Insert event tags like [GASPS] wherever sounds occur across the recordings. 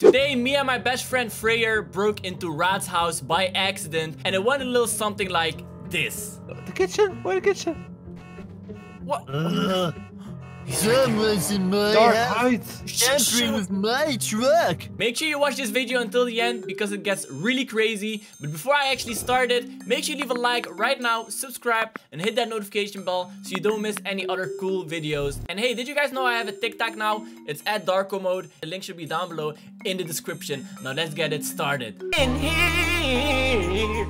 Today, me and my best friend Freyr broke into Rod's house by accident, and it went a little something like this. The kitchen? Where the kitchen? What? Uh, someone's in my Dark house. height. Tampering with my truck. Make sure you watch this video until the end because it gets really crazy. But before I actually start it, make sure you leave a like right now, subscribe, and hit that notification bell so you don't miss any other cool videos. And hey, did you guys know I have a TikTok now? It's at Darko Mode. The link should be down below in the description. Now let's get it started. In here.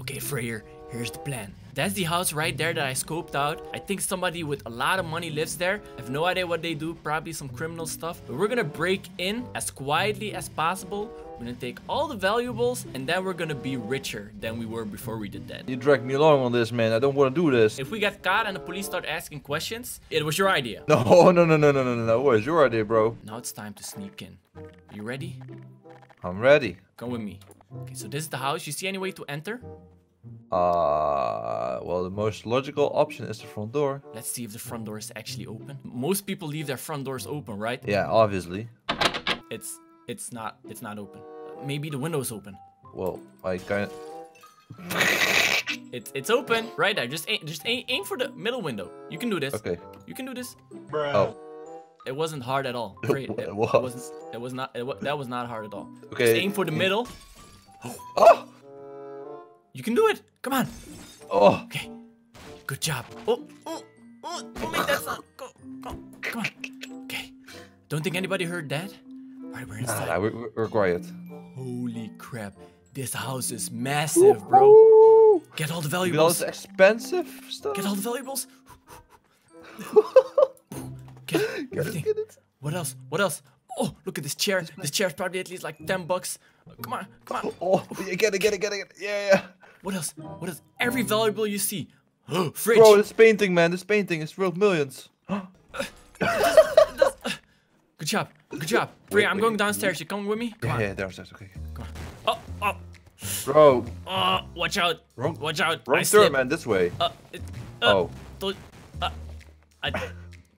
Okay, Freyr, here's the plan. That's the house right there that I scoped out. I think somebody with a lot of money lives there. I have no idea what they do, probably some criminal stuff. But we're gonna break in as quietly as possible. We're gonna take all the valuables and then we're gonna be richer than we were before we did that. You dragged me along on this, man. I don't want to do this. If we get caught and the police start asking questions, it was your idea. No, [LAUGHS] no, no, no, no, no, no. Where's your idea, bro? Now it's time to sneak in. Are You ready? I'm ready. Come with me. Okay, so this is the house. You see any way to enter? Uh, well, the most logical option is the front door. Let's see if the front door is actually open. Most people leave their front doors open, right? Yeah, obviously. It's it's not it's not open. Maybe the window's open. Well, I kind of. It's it's open right there. Just aim, just aim, aim for the middle window. You can do this. Okay. You can do this. Oh, It wasn't hard at all. [LAUGHS] Great. It It, it was. wasn't. It was not. It, that was not hard at all. Okay, Just aim for the middle. oh, [GASPS] You can do it. Come on. oh. Okay. Good job. Oh, oh, oh, don't make that sound. Go, go. Come on. Okay. Don't think anybody heard that? All right, we're inside. Nah, nah, we're, we're quiet. Holy crap. This house is massive, bro. Get all the Look at all valuables. this expensive stuff. Get all the valuables. [LAUGHS] Get Get it, everything. get it. What else? What else? Oh, look at this chair. This chair's probably at least like 10 bucks. Come on, come on. Oh, yeah, get it, get it, get it, get it. Yeah, yeah. What else? What else? Every valuable you see. [GASPS] Fridge. Bro, this painting, man, this painting is worth millions. [GASPS] [GASPS] Good job. Good job. Bria, I'm going downstairs. You coming with me? Come Yeah, on. yeah, there's, there's, okay. Come on. Oh, oh, Bro, oh. Watch out. Wrong- Watch out. I wrong turn, slipped. man, this way. Uh, it, uh, Oh. Told, uh, I,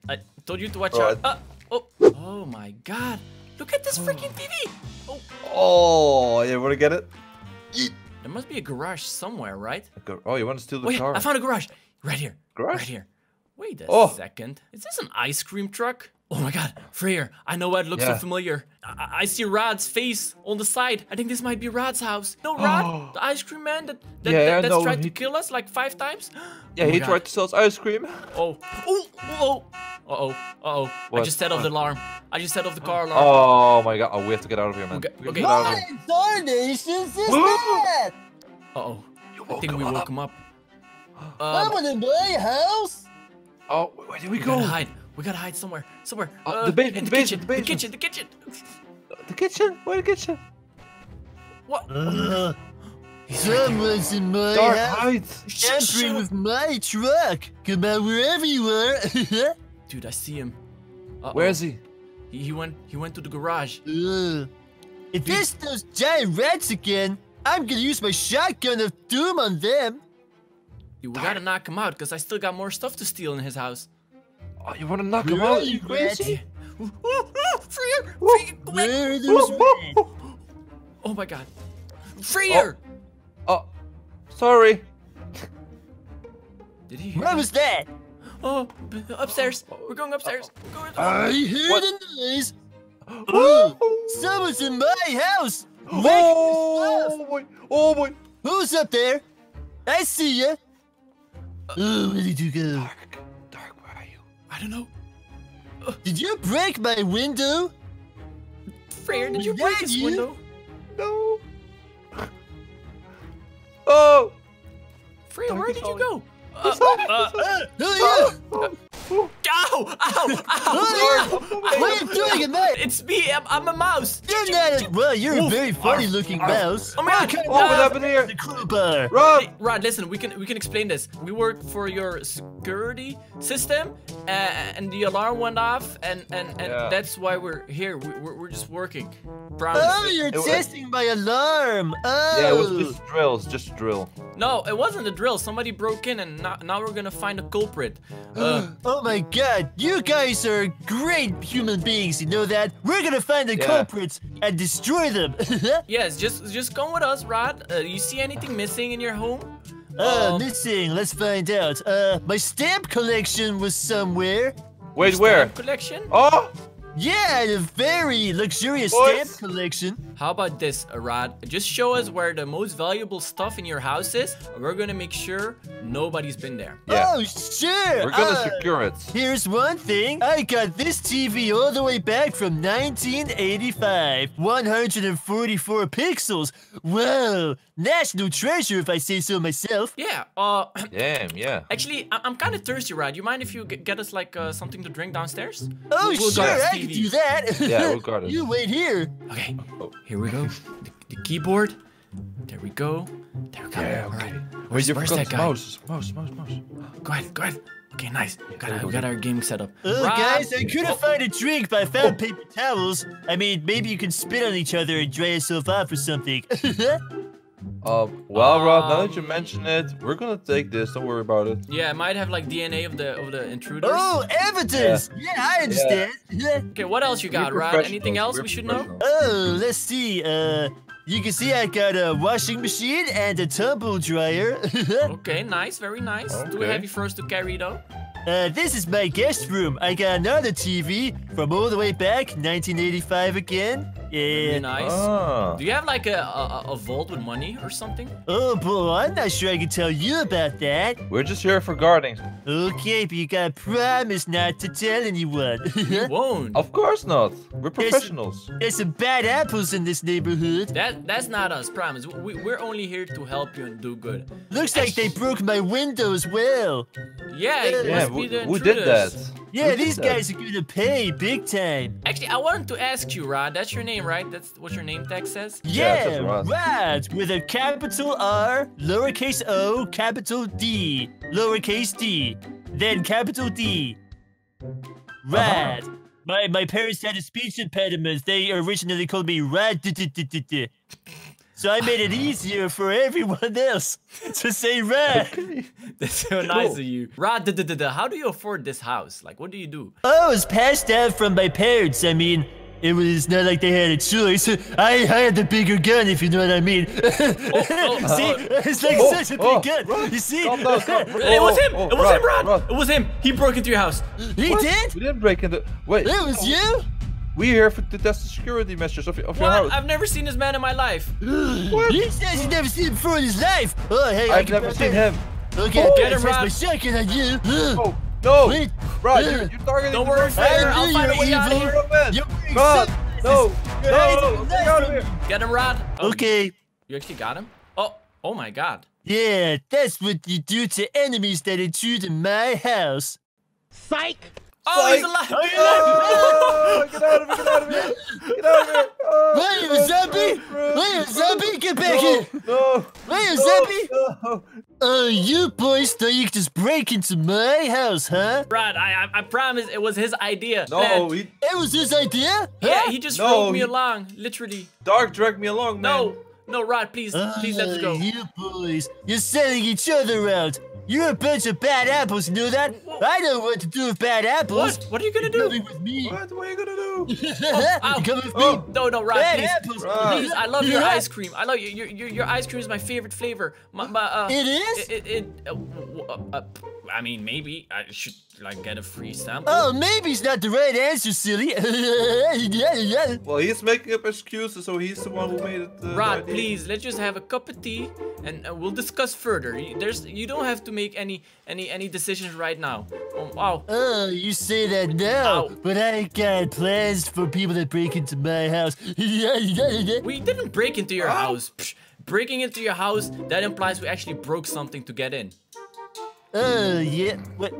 I told you to watch Bro, out. Uh, oh, oh my god. Look at this freaking oh. TV. Oh, Oh, you want to get it? there must be a garage somewhere, right? Oh, you want to steal the Wait, car? I found a garage. Right here. Garage? Right here. Wait a Oh. second. Is this an ice cream truck? Oh my god, Freyr, I know why it looks so familiar. I, I see Rod's face on the side. I think this might be Rod's house. No, [GASPS] Rod, the ice cream man that, that, Yeah, that- that's no, tried to kill us like five times? [GASPS] yeah, Oh he God. tried to sell us ice cream. Oh, oh, oh, uh-oh, uh-oh. I just set off the alarm. I just set off the car alarm. Oh my god. Oh, we have to get out of here, man. Okay, We have okay. to get out of What here. in darnations is that? Uh-oh. I think we woke up. him up. I'm Um, in my house. Oh, where did we we go? gotta hide. We gotta hide somewhere. Somewhere. Uh, the basement, in the the kitchen. basement, The the kitchen. The kitchen. The kitchen? Where the kitchen? What? Uh, He's right there. someone's in my Dark house. height. Shut- shut with my truck. Come on, wherever you are. [LAUGHS] Dude, I see him. Uh-oh. Where is he? He, he went. He went to the garage. Uh, if there's those giant rats again, I'm gonna use my shotgun of doom on them. Dude, we gotta knock him out because I still got more stuff to steal in his house. Oh, you want to knock him out? are you, crazy? Ooh, ooh, ooh, Freyr! Freyr! Go back! Where are those rats? Oh my god. Free Freyr! Oh, oh, sorry. Did he hear What that? was that? Oh, upstairs. We're going upstairs. We're going I heard What? a noise. [GASPS] Oh, someone's in my house. Wake Oh boy! Oh boy! Who's up there? I see ya. Oh, where did you go? Dark, dark, where are you? I don't know. Did you break my window? Freyr, did you Was break that his you? window? No. Oh! Freyr, Dark where is did you go? It's Uh, falling, uh, it's falling. Who are you? Oh, ow! Ow! Ow! Who are you? What are you doing at night? It's me. I'm, I'm a mouse. You're not a, well, you're a very funny looking mouse. Oh my god! kind Oh, what happened here? The crowbar. Rob! Hey, Rod, listen, we can we can explain this. We work for your security system, uh, and the alarm went off, and and, and Yeah. that's why we're here. We, we're, we're just working. Promise. Oh, you're It was- testing my alarm. Oh. Yeah, it was just drills, just drill. No, it wasn't a drill. Somebody broke in, and now, now we're gonna find a culprit. [GASPS] Uh, Oh my god, you guys are great human beings, you know that? We're gonna find the Yeah. culprits and destroy them. [LAUGHS] yes, just just come with us, Rod. Uh, you see anything missing in your home? uh, Um, missing, let's find out. Uh, my stamp collection was somewhere. Wait, where? Stamp collection? Oh! Yeah, a very luxurious What? stamp collection. How about this, uh, Rod? Just show us where the most valuable stuff in your house is. and We're gonna make sure nobody's been there. Yeah. Oh, sure. We're gonna uh, secure it. Here's one thing. I got this TV all the way back from 1985. 144 pixels. Whoa. National treasure if I say so myself. Yeah. Uh, [CLEARS THROAT] Damn, yeah. actually, I- I'm kind of thirsty, Rod. You mind if you g- get us like uh, something to drink downstairs? Oh, We'll go sure, I can do that. Yeah, we'll guard [LAUGHS] it. you wait here. Okay. Here we go. The, the keyboard. There we go. There we go. Yeah, All okay. right. Where's, you where's forgot that guy? mouse. Mouse, mouse, mouse. Go ahead. Go ahead. Okay, nice. We got, our, we got our game set up. Oh, Rod- guys, I couldn't Oh, find a drink, but I found paper towels. I mean, maybe you can spit on each other and dry yourself off or something. Um, [LAUGHS] well, Rod, now that you Um, mention it, we're gonna take this. Don't worry about it. Yeah, it might have like DNA of the of the intruders. oh, evidence! Yeah, I understand. Yeah. Okay, what else you got, We're Rod? Anything else we're we should know? Professionals. Let's see. Uh, you can see I got a washing machine and a tumble dryer. [LAUGHS] Okay, nice, very nice. Too Okay. heavy for us to carry though. uh, this is my guest room. I got another TV from all the way back, 1985 again. Very Yeah. nice. Ah. Do you have like a, a a vault with money or something? Oh, boy, I'm not sure I can tell you about that. We're just here for guarding. Okay, but you gotta promise not to tell anyone. [LAUGHS] Won't. Of course not. We're professionals. There's some bad apples in this neighborhood. That that's not us, promise. We, we're only here to help you and do good. Looks like they broke my window as well. Yeah, it Yeah, must be who, the who did that? Intruders. Yeah, Who these that? guys are gonna pay big time. Actually, I wanted to ask you, Rod. That's your name, right? That's what your name tag says. Yeah, Yeah, that's right. right. With a capital R, lowercase o, capital D, lowercase d, then capital D. Right. My my parents had a speech impediment. They originally called me Rad. [LAUGHS] So I made it [LAUGHS] easier for everyone else to say Rad. That's so nice of you, duh, How do you afford this house? Like, what do you do? Oh, it was passed down from my parents. I mean, it was not like they had a choice. I, I had the bigger gun, if you know what I mean. [LAUGHS] oh, oh [LAUGHS] see, uh-huh. it's like oh, such a big oh, gun. You see? calm down, calm- oh, it was him. oh, it was him, Rod. It was him. He broke into your house. he What? did? We didn't break into. Wait. It was oh. you? We're here for, to test the security measures of, your- of your What? house. I've never seen this man in my life. [GASPS] what? He says he's never seen him before in his life. Oh, hey, I I've never seen him. Okay, Oh, I get him, gotta Rod. test my shotgun on you. Oh, no! Wait. Rod, Uh, you're, you're targeting Don't the worry, wrong I I'll find a you way were out of evil. here. wrong. You're wearing Rod, sunglasses. no, You're no, hiding get out of from here. me. Get him, Rod. Oh, Okay. You actually got him? Oh, oh my God. Yeah, that's what you do to enemies that intrude in my house. Oh, he's Psych. alive. Oh, get out of here! Get out of here! Get out of here! [LAUGHS] Oh, Wait, a zombie! Wait, a zombie! Get back here! no, Wait, a no, zombie! no. Oh, you boys thought you could just break into my house, huh? Rod, I, I I promise it was his idea. No, he It was his idea? Huh? yeah, he just No, rode me he- along, literally. Dark dragged me along, man. No, no, Rod, please, please let us Oh, go. You boys, you're selling each other out. You're a bunch of bad apples, you know that? I know what to do with bad apples. What? What are you gonna do? Coming with me. What? What are you gonna do? [LAUGHS] ow. Come with Oh. me. No, no, Rod, Bad please. apples. Rod. Please, I love your ice cream. I love you. Your, your, your ice cream is my favorite flavor. My, my, uh, It is? It, it, it uh, uh, uh, I mean, maybe I should like get a free sample. Oh, maybe it's not the right answer, silly. [LAUGHS] Well, he's making up excuses, so he's the one who made it. Uh, Rod, please, let's just have a cup of tea, and uh, we'll discuss further. There's, you don't have to make any, any, any decisions right now. Oh, wow. Oh, you say that now, Ow. but I got plans for people that break into my house. [LAUGHS] We didn't break into your house. Psh, breaking into your house, that implies we actually broke something to get in. Oh, yeah. What?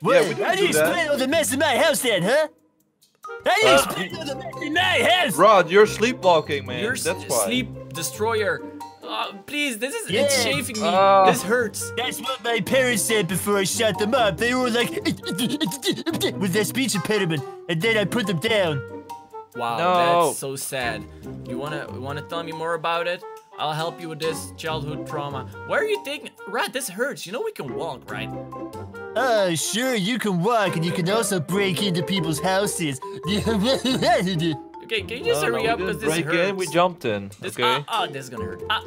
What? we didn't How do you explain all the mess in my house then, huh? How do you Uh, explain all the mess in my house? Rod, you're sleepwalking, man. Your That's why. sleep destroyer. Uh, please, this is Yeah. it's chafing me. Ah. this hurts. That's what my parents said before I shut them up. They were like, with their speech impediment, and then I put them down. Wow, No. that's so sad. You wanna wanna tell me more about it? I'll help you with this childhood trauma. Why are you taking... Rat, this hurts. You know we can walk, right? Uh, sure, you can walk and you can also break into people's houses. [LAUGHS] [LAUGHS] Okay, can you just No, no, hurry we up didn't because this break hurts. in, we jumped in. This, okay. ah, ah, this is gonna hurt. Ah,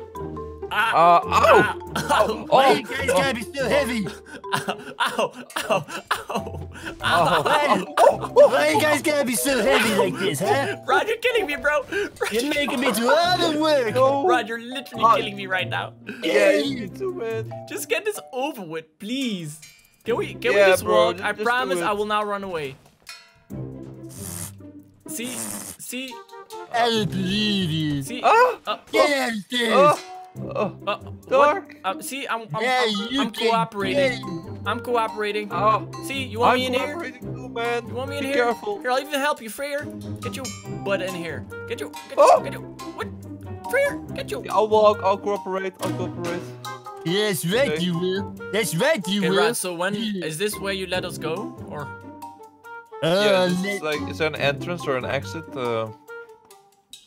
ah, Uh, ow! ah, Why Oh, you guys gotta be so heavy? ow, ow, ow, ow. Why, why you guys gotta be so heavy like this, huh? Rod, you're killing me, bro. Rod, You're making me do all the work. No. Rod, you're literally Rod. killing me right now. Yeah, you too, man. Just get this over with, please. Can we can we just bro, walk? just- I promise. I will not run away. See, see, I don't believe you. see. Ah! Uh, Get out of. Oh, oh, uh, what? Dark. Uh, see, I'm I'm, yeah, I'm, I'm cooperating. I'm cooperating. oh. See, you want I'm me in here? too, man. You want me in Be here? careful. Here, I'll even help you, Freyr. Get your butt in here. Get your, get, Oh! get your, what? Freyr, get your. I'll walk, I'll cooperate, I'll cooperate. Yes, right, Okay. you will. That's right, you Okay, will. Rat, so when, is this where you let us go? Or? Yeah, this like, is there an entrance or an exit? Uh,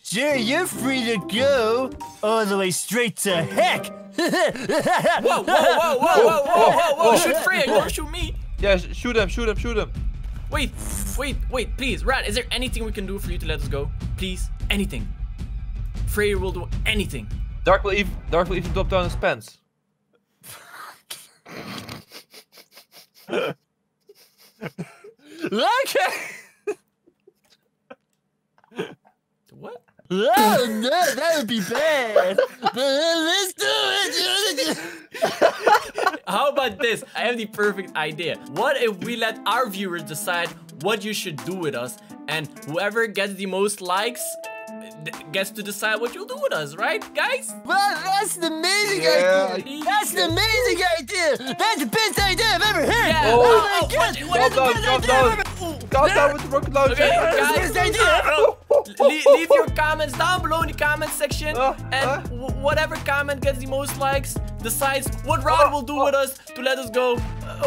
Sure, you're free to go all the way straight to heck. [LAUGHS] Whoa, whoa, whoa, whoa, whoa, whoa, whoa, whoa, shoot Freyr, don't shoot me. yeah, sh- shoot him, shoot him, shoot him. Wait, wait, wait, please, Rat, is there anything we can do for you to let us go? Please, anything. Freyr will do anything. Dark will even, Dark will even drop down his pants. [LAUGHS] okay. What? Oh no, that would be bad. But let's do it. [LAUGHS] How about this? I have the perfect idea. What if we let our viewers decide what you should do with us, and whoever gets the most likes gets to decide what you'll do with us, right, guys? well, that's an amazing Yeah. idea. That's an amazing idea. That's the best idea I've ever heard. Yeah. Oh, Oh, my oh, God. what- what That's the Calm best idea I've ever Calm down with the rocket launcher. Okay, guys, best idea. [LAUGHS] oh, leave, [LAUGHS] leave your comments down below in the comment section, Uh, and uh. w- whatever comment gets the most likes decides what Rod Uh, will do uh. with us to let us go. Uh,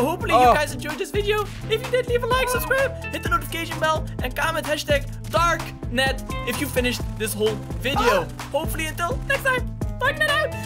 hopefully you Uh. guys enjoyed this video. If you did, leave a like, subscribe, hit the notification bell, and comment hashtag DarkNet if you finished this whole video. Hopefully until next time, DarkNet out!